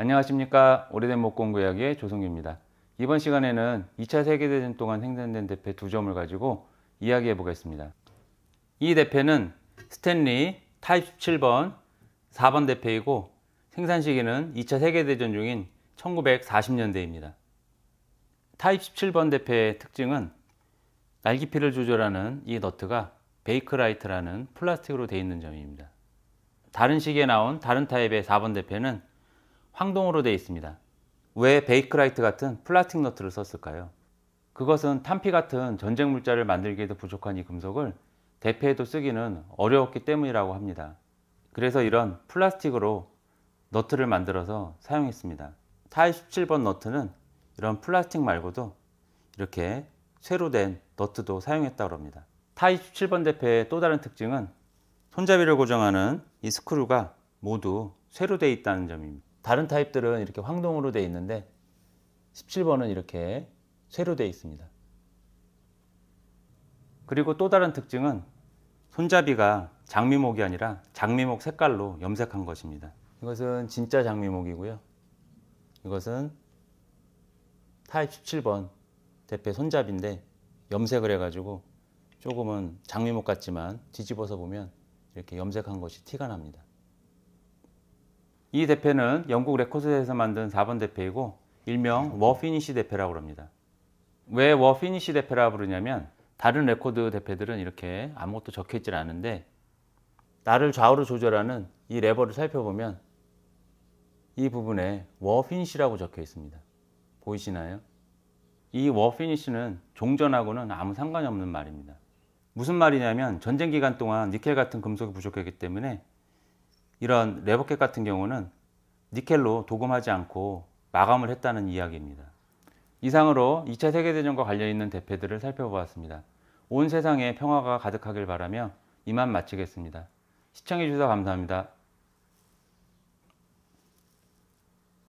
안녕하십니까 오래된 목공구 이야기의 조성규입니다. 이번 시간에는 2차 세계대전 동안 생산된 대패 두 점을 가지고 이야기해 보겠습니다. 이 대패는 스탠리 타입 17번 4번 대패이고 생산 시기는 2차 세계대전 중인 1940년대입니다. 타입 17번 대패의 특징은 날 깊이를 조절하는 이 너트가 베이크라이트라는 플라스틱으로 되어 있는 점입니다. 다른 시기에 나온 다른 타입의 4번 대패는 황동으로 되어 있습니다. 왜 베이크라이트 같은 플라스틱 너트를 썼을까요? 그것은 탄피 같은 전쟁 물자를 만들기에도 부족한 이 금속을 대패에도 쓰기는 어려웠기 때문이라고 합니다. 그래서 이런 플라스틱으로 너트를 만들어서 사용했습니다. 타입 17번 너트는 이런 플라스틱 말고도 이렇게 쇠로 된 너트도 사용했다고 합니다. 타입 17번 대패의 또 다른 특징은 손잡이를 고정하는 이 스크류가 모두 쇠로 되어 있다는 점입니다. 다른 타입들은 이렇게 황동으로 되어 있는데 17번은 이렇게 쇠로 되어 있습니다. 그리고 또 다른 특징은 손잡이가 장미목이 아니라 장미목 색깔로 염색한 것입니다. 이것은 진짜 장미목이고요. 이것은 타입 17번 대패 손잡인데 염색을 해가지고 조금은 장미목 같지만 뒤집어서 보면 이렇게 염색한 것이 티가 납니다. 이 대패는 영국 레코드에서 만든 4번 대패이고 일명 war finish 대패라고 합니다. 왜 war finish 대패라고 부르냐면 다른 레코드 대패들은 이렇게 아무것도 적혀 있질 않은데 날을 좌우로 조절하는 이 레버를 살펴보면 이 부분에 war finish라고 적혀 있습니다. 보이시나요? 이 war finish는 종전하고는 아무 상관이 없는 말입니다. 무슨 말이냐면 전쟁 기간 동안 니켈 같은 금속이 부족했기 때문에 이런 lever cap 같은 경우는 니켈로 도금하지 않고 마감을 했다는 이야기입니다. 이상으로 2차 세계대전과 관련 있는 대패들을 살펴보았습니다. 온 세상에 평화가 가득하길 바라며 이만 마치겠습니다. 시청해주셔서 감사합니다.